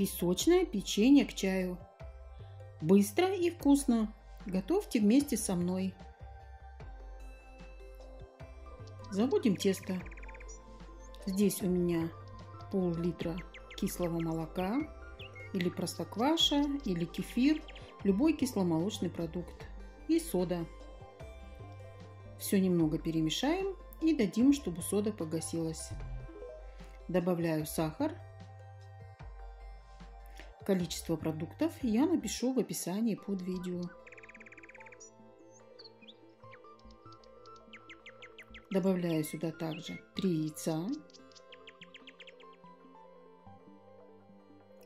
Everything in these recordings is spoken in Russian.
Песочное печенье к чаю. Быстро и вкусно. Готовьте вместе со мной. Заводим тесто. Здесь у меня пол-литра кислого молока или простокваша, или кефир, любой кисломолочный продукт и сода. Все немного перемешаем и дадим, чтобы сода погасилась. Добавляю сахар. Количество продуктов я напишу в описании под видео. Добавляю сюда также 3 яйца.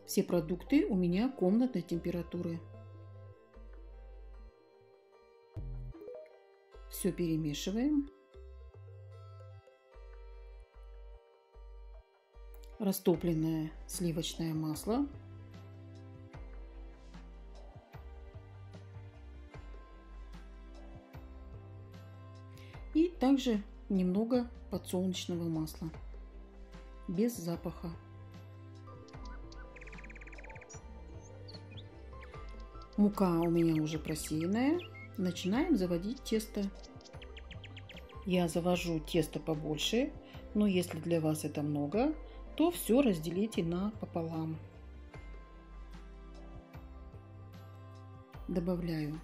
Все продукты у меня комнатной температуры. Все перемешиваем. Растопленное сливочное масло. И также немного подсолнечного масла без запаха. Мука у меня уже просеянная. Начинаем заводить тесто. Я завожу тесто побольше, но если для вас это много, то все разделите на пополам. Добавляю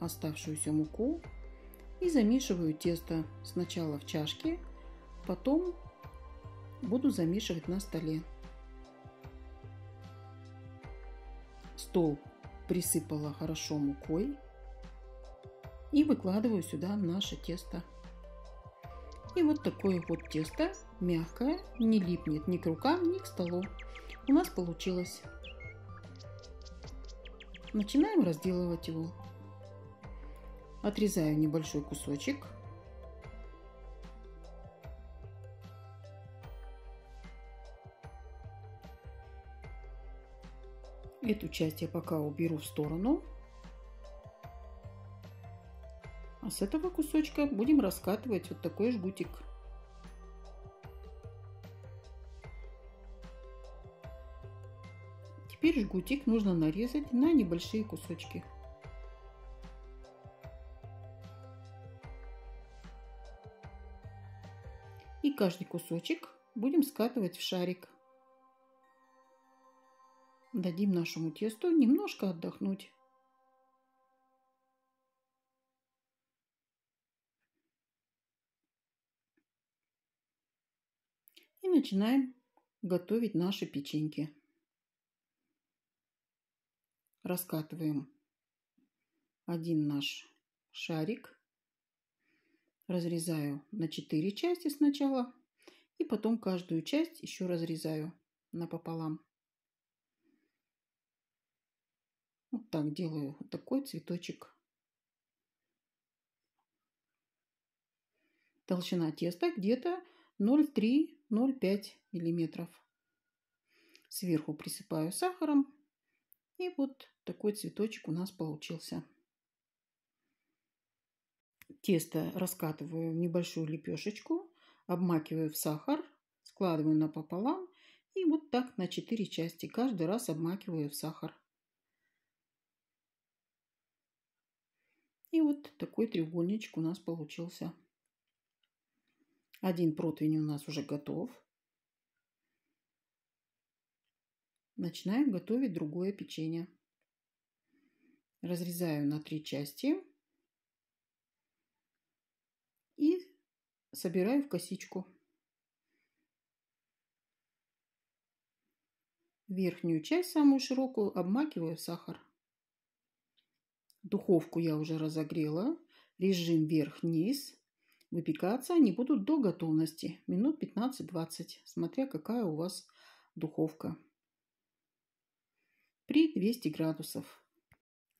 оставшуюся муку и замешиваю тесто сначала в чашке, потом буду замешивать на столе. Стол присыпала хорошо мукой и выкладываю сюда наше тесто. И вот такое вот тесто, мягкое, не липнет ни к рукам, ни к столу. У нас получилось. Начинаем разделывать его. Отрезаю небольшой кусочек. Эту часть я пока уберу в сторону. А с этого кусочка будем раскатывать вот такой жгутик. Теперь жгутик нужно нарезать на небольшие кусочки. Каждый кусочек будем скатывать в шарик. Дадим нашему тесту немножко отдохнуть. И начинаем готовить наши печеньки. Раскатываем один наш шарик разрезаю на 4 части сначала. И потом каждую часть еще разрезаю напополам. Вот так делаю. Вот такой цветочек. Толщина теста где-то 0,3-0,5 миллиметров. Сверху присыпаю сахаром. И вот такой цветочек у нас получился. Тесто раскатываю в небольшую лепешечку, обмакиваю в сахар, складываю напополам и вот так на 4 части. Каждый раз обмакиваю в сахар. И вот такой треугольничек у нас получился. Один противень у нас уже готов. Начинаем готовить другое печенье. Разрезаю на три части. Собираю в косичку. Верхнюю часть, самую широкую, обмакиваю в сахар. Духовку я уже разогрела. Режим вверх-вниз. Выпекаться они будут до готовности. Минут 15-20, смотря какая у вас духовка. При 200 градусов.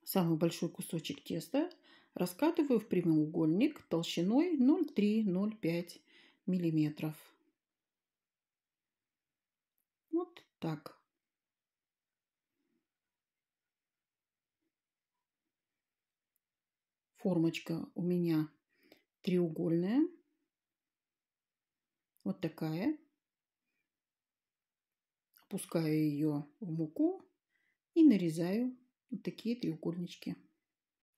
Самый большой кусочек теста Раскатываю в прямоугольник толщиной 0,3-0,5 миллиметров. Вот так. Формочка у меня треугольная. Вот такая. Опускаю ее в муку и нарезаю вот такие треугольнички.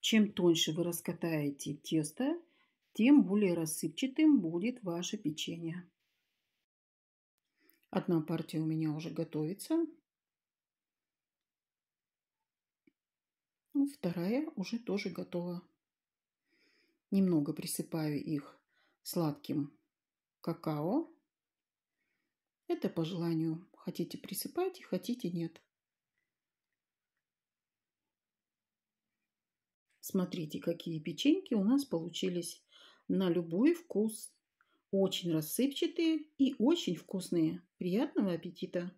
Чем тоньше вы раскатаете тесто, тем более рассыпчатым будет ваше печенье. Одна партия у меня уже готовится. Вторая уже тоже готова. Немного присыпаю их сладким какао. Это по желанию. Хотите присыпать, хотите нет. Смотрите, какие печеньки у нас получились на любой вкус. Очень рассыпчатые и очень вкусные. Приятного аппетита!